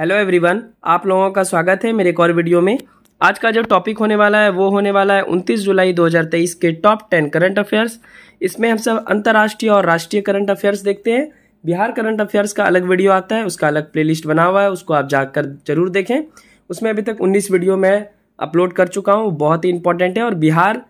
Hello everyone आप लोगों का स्वागत है मेरे एक और वीडियो में। आज का जो टॉपिक होने वाला है, वो होने वाला है 29 जुलाई 2023 के टॉप 10 करंट अफेयर्स इसमें हम सब अंतर्राष्ट्रीय और राष्ट्रीय करंट अफेयर्स देखते हैं। बिहार करंट अफेयर्स का अलग वीडियो आता है, उसका अलग प्लेलिस्ट बना हुआ है, उसको आप जाकर ज़रूर देखें। उसमें अभी तक उन्नीस वीडियो मैं अपलोड कर चुका हूँ, बहुत ही इंपॉर्टेंट है और बिहार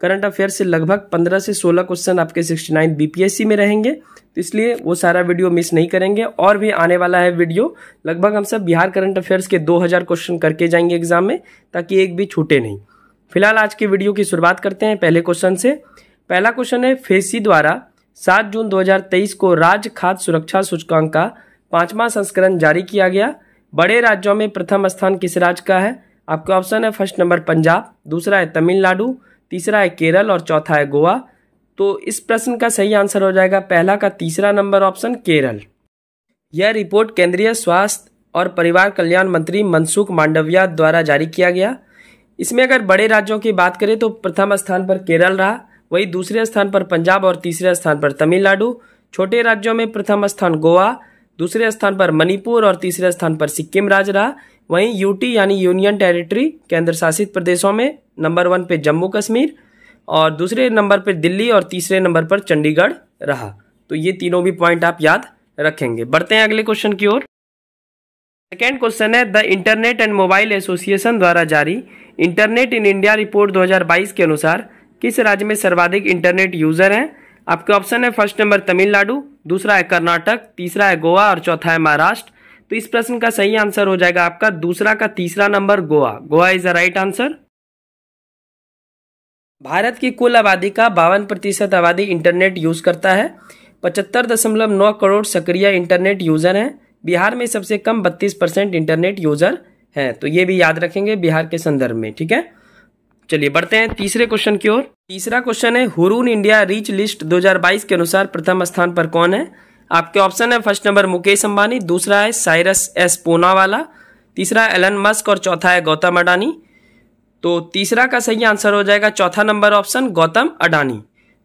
करंट अफेयर से लगभग 15 से 16 क्वेश्चन आपके 69 बीपीएससी में रहेंगे। तो इसलिए वो सारा वीडियो मिस नहीं करेंगे और भी आने वाला है वीडियो। लगभग हम सब बिहार करंट अफेयर्स के 2000 क्वेश्चन करके जाएँगे एग्ज़ाम में, ताकि एक भी छूटे नहीं। फ़िलहाल आज के वीडियो की शुरुआत करते हैं पहले क्वेश्चन से। पहला क्वेश्चन है, फेसी द्वारा सात जून दो हज़ार तेईस को राज्य खाद्य सुरक्षा सूचकांक का पांचवा संस्करण जारी किया गया। बड़े राज्यों में प्रथम स्थान किस राज्य का है? आपका ऑप्शन है फ़र्स्ट नंबर पंजाब, दूसरा है तमिलनाडु तीसरा है केरल और चौथा है गोवा। तो इस प्रश्न का सही आंसर हो जाएगा पहला का तीसरा नंबर ऑप्शन केरल। यह रिपोर्ट केंद्रीय स्वास्थ्य और परिवार कल्याण मंत्री मनसुख मांडविया द्वारा जारी किया गया। इसमें अगर बड़े राज्यों की बात करें तो प्रथम स्थान पर केरल रहा, वही दूसरे स्थान पर पंजाब और तीसरे स्थान पर तमिलनाडु, छोटे राज्यों में प्रथम स्थान गोवा, दूसरे स्थान पर मणिपुर और तीसरे स्थान पर सिक्किम राज्य रहा। वहीं यूटी यानी यूनियन टेरिटरी केंद्र शासित प्रदेशों में नंबर वन पे जम्मू कश्मीर और दूसरे नंबर पर दिल्ली और तीसरे नंबर पर चंडीगढ़ रहा। तो ये तीनों भी पॉइंट आप याद रखेंगे। बढ़ते हैं अगले क्वेश्चन की ओर। सेकेंड क्वेश्चन है the internet and mobile association द्वारा जारी इंटरनेट इन इंडिया रिपोर्ट 2022 के अनुसार किस राज्य में सर्वाधिक इंटरनेट यूज़र हैं? आपके ऑप्शन है फ़र्स्ट नंबर तमिलनाडु दूसरा है कर्नाटक तीसरा है गोवा और चौथा है महाराष्ट्र तो इस प्रश्न का सही आंसर हो जाएगा आपका दूसरा का तीसरा number Goa. Goa is the right answer Bharat की कुल आबादी का बावन प्रतिशत आबादी इंटरनेट यूज़ करता है। पचहत्तर दशमलव नौ करोड़ सक्रिय इंटरनेट यूज़र हैं। बिहार में सबसे कम बत्तीस परसेंट इंटरनेट यूज़र हैं। तो ये भी याद रखेंगे बिहार के संदर्भ में, ठीक है? चलिए बढ़ते हैं तीसरे क्वेश्चन की ओर। तीसरा क्वेश्चन है, हुरून इंडिया रीच लिस्ट 2022 के अनुसार प्रथम स्थान पर कौन है? आपके ऑप्शन है फ़र्स्ट नंबर मुकेश अंबानी, दूसरा है साइरस एस पूनावाला, तीसरा एलन मस्क और चौथा है गौतम अडानी। तो तीसरा का सही आंसर हो जाएगा चौथा नंबर ऑप्शन गौतम अडानी।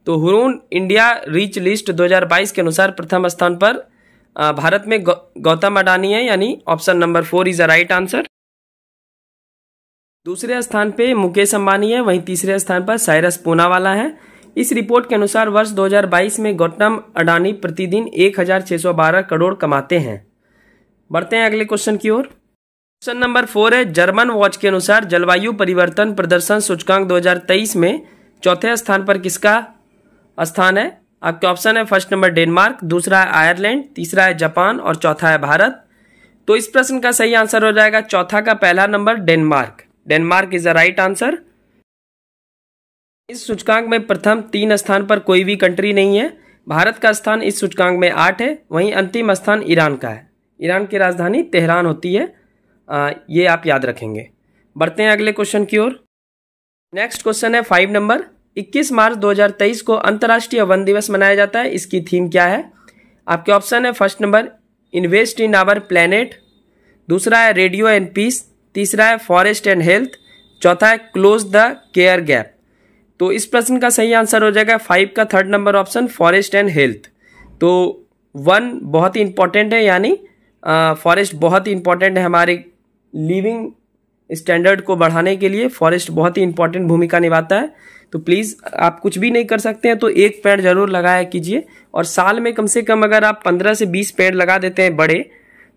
तो हुरून इंडिया रीच लिस्ट 2022 के अनुसार प्रथम स्थान पर भारत में गौतम अडानी है, यानी option number four is a right answer. दूसरे स्थान पे मुकेश अंबानी है, वहीं तीसरे स्थान पर साइरस पूनावाला है। इस रिपोर्ट के अनुसार वर्ष 2022 में गौतम अडानी प्रतिदिन 1612 करोड़ कमाते हैं। बढ़ते हैं अगले क्वेश्चन की ओर। क्वेश्चन नंबर फोर है, जर्मन वॉच के अनुसार जलवायु परिवर्तन प्रदर्शन सूचकांक 2023 में चौथे स्थान पर किसका स्थान है? आपके ऑप्शन है फ़र्स्ट नंबर डेनमार्क, दूसरा है आयरलैंड, तीसरा है जापान और चौथा है भारत। तो इस प्रश्न का सही आंसर हो जाएगा चौथा का पहला number Denmark. Denmark is the right answer. इस सूचकांक में प्रथम तीन स्थान पर कोई भी कंट्री नहीं है। भारत का स्थान इस सूचकांक में आठ है। वहीं अंतिम स्थान ईरान का है। ईरान की राजधानी तेहरान होती है। आ, ये आप याद रखेंगे। बढ़ते हैं अगले क्वेश्चन की ओर। नेक्स्ट क्वेश्चन है फाइव नंबर 21 मार्च 2023 को अंतर्राष्ट्रीय वन दिवस मनाया जाता है। इसकी थीम क्या है? आपके ऑप्शन है first number invest in our planet दूसरा है रेडियो एंड पीस तीसरा है फॉरेस्ट एंड हेल्थ चौथा है क्लोज द केयर गैप तो इस प्रश्न का सही आंसर हो जाएगा फाइव का third number option forest and health तो वन बहुत ही इंपॉर्टेंट है, यानी फॉरेस्ट बहुत ही इंपॉर्टेंट है हमारे लिविंग स्टैंडर्ड को बढ़ाने के लिए। फॉरेस्ट बहुत ही इंपॉर्टेंट भूमिका निभाता है। तो प्लीज़ आप कुछ भी नहीं कर सकते हैं तो एक पेड़ ज़रूर लगाया कीजिए। और साल में कम से कम अगर आप पंद्रह से बीस पेड़ लगा देते हैं बड़े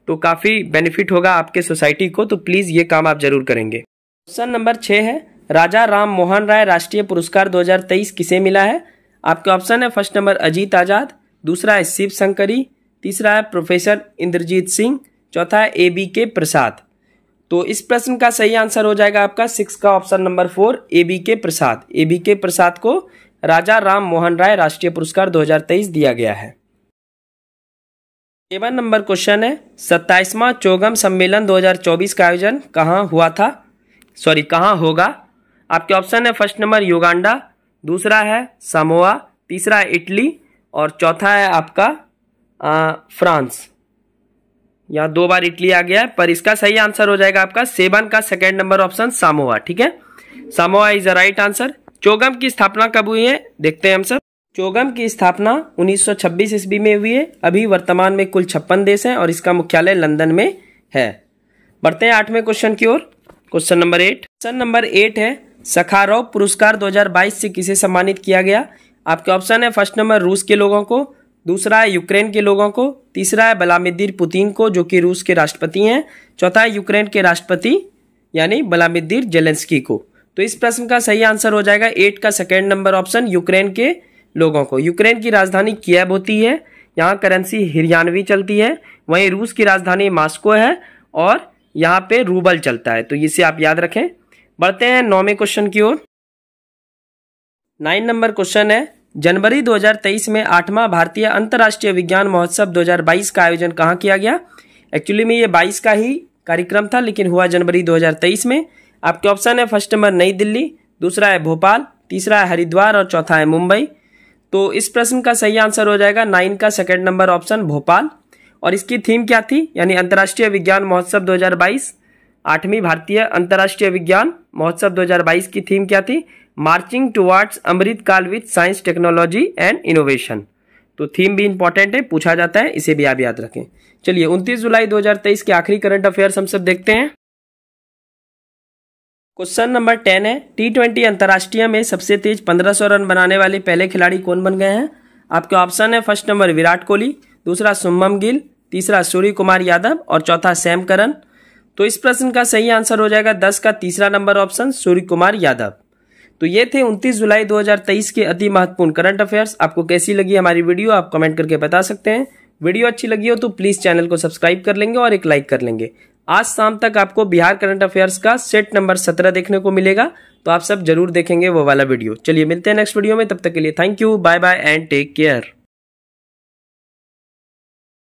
तो काफ़ी बेनिफिट होगा आपके सोसाइटी को। तो प्लीज़ ये काम आप ज़रूर करेंगे। क्वेश्चन नंबर छः है राजा राम मोहन राय राष्ट्रीय पुरस्कार 2023 किसे मिला है? आपके ऑप्शन है फ़र्स्ट नंबर अजीत आज़ाद, दूसरा है शिव शंकरी, तीसरा है प्रोफेसर इंद्रजीत सिंह, चौथा है ए बी के प्रसाद। तो इस प्रश्न का सही आंसर हो जाएगा आपका सिक्स का option number four A B K Prasad. A B K प्रसाद को राजा राम मोहन राय राष्ट्रीय पुरस्कार 2023 दिया गया है। सेवन नंबर क्वेश्चन है, सत्ताईसवां चौगम सम्मेलन 2024 का आयोजन कहाँ हुआ था? सॉरी, कहाँ होगा? आपके ऑप्शन है फ़र्स्ट नंबर युगांडा दूसरा है समोआ तीसरा है इटली और चौथा है आपका आ, फ्रांस। यहाँ दो बार इटली आ गया है पर इसका सही आंसर हो जाएगा आपका सेवन का सेकेंड नंबर ऑप्शन सामोआ ठीक है? Samoa is the right answer CHOGM की स्थापना कब हुई है? देखते हैं हम सब। चोगम की स्थापना 1926 ईस्वी में हुई है। अभी वर्तमान में कुल छप्पन देश हैं और इसका मुख्यालय लंदन में है। बढ़ते हैं आठवें क्वेश्चन की ओर। Question number eight question number eight है सखारोव पुरस्कार 2022 से किसे सम्मानित किया गया? आपके ऑप्शन है फ़र्स्ट नंबर रूस के लोगों को, दूसरा है यूक्रेन के लोगों को, तीसरा है बलामिद्दीर पुतिन को, जो कि रूस के राष्ट्रपति हैं, चौथा है यूक्रेन के राष्ट्रपति, यानी बलामिद्दीर जेलेंस्की को। तो इस प्रश्न का सही आंसर हो जाएगा एट का सेकेंड नंबर ऑप्शन, यूक्रेन के लोगों को। यूक्रेन की राजधानी कियब होती है? यहाँ करेंसी हिरियानवी चलती है, वहीं रूस की राजधानी मास्को है, और यहाँ पे रूबल चलता है। तो इसे आप याद रखें। बढ़ते हैं नौवें क्वेश्चन की ओर। नाइन नंबर क्वेश्चन है। जनवरी 2023 में आठवां भारतीय अंतर्राष्ट्रीय विज्ञान महोत्सव 2022 का आयोजन कहाँ किया गया? एक्चुअली में ये 22 का ही कार्यक्रम था, लेकिन हुआ जनवरी 2023 में। आपके ऑप्शन है फ़र्स्ट नंबर नई दिल्ली, दूसरा है भोपाल, तीसरा है हरिद्वार और चौथा है मुंबई। तो इस प्रश्न का सही आंसर हो जाएगा नाइन का सेकेंड नंबर ऑप्शन भोपाल। और इसकी थीम क्या थी? यानी अंतर्राष्ट्रीय विज्ञान महोत्सव 2022 आठवीं भारतीय अंतर्राष्ट्रीय विज्ञान महोत्सव 2022 की थीम क्या थी? Marching towards Amrit Kaal with science technology and innovation तो थीम भी इंपॉर्टेंट है, पूछा जाता है, इसे भी आप याद रखें। चलिए 29 जुलाई 2023 के आखिरी करंट अफेयर्स हम सब देखते हैं। क्वेश्चन नंबर टेन है टी ट्वेंटी अंतर्राष्ट्रीय में सबसे तेज 1500 रन बनाने वाले पहले खिलाड़ी कौन बन गए हैं? आपके ऑप्शन है फ़र्स्ट नंबर विराट कोहली, दूसरा सुमम गिल, तीसरा सूर्य कुमार यादव और चौथा सैम करन तो इस प्रश्न का सही आंसर हो जाएगा दस का तीसरा नंबर ऑप्शन सूर्य कुमार यादव। तो ये थे 29 जुलाई 2023 के अति महत्वपूर्ण करंट अफेयर्स। आपको कैसी लगी हमारी वीडियो, आप कमेंट करके बता सकते हैं। वीडियो अच्छी लगी हो तो प्लीज़ चैनल को सब्सक्राइब कर लेंगे और एक लाइक कर लेंगे। आज शाम तक आपको बिहार करंट अफेयर्स का सेट नंबर सत्रह देखने को मिलेगा तो आप सब ज़रूर देखेंगे वो वाला वीडियो। चलिए मिलते हैं नेक्स्ट वीडियो में, तब तक के लिए thank you bye bye and take care